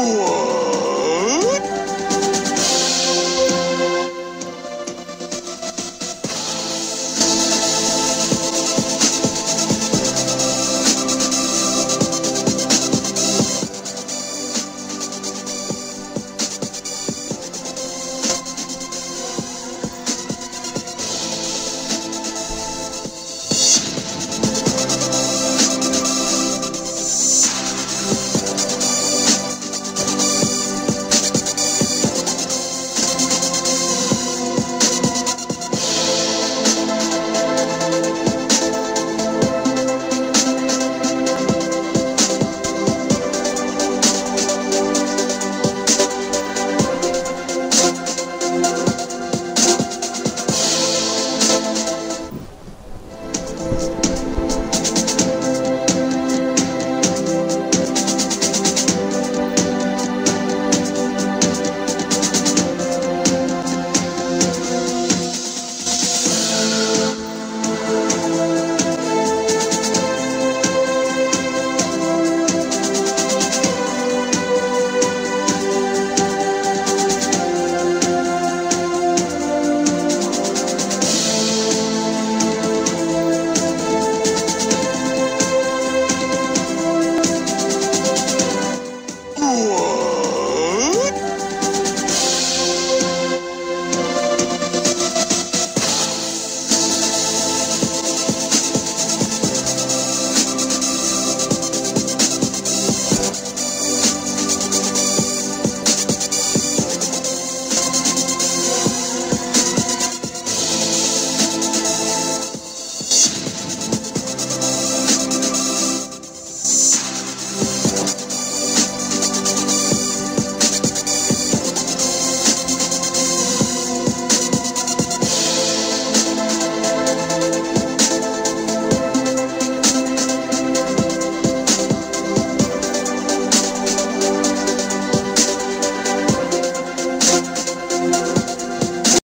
cool.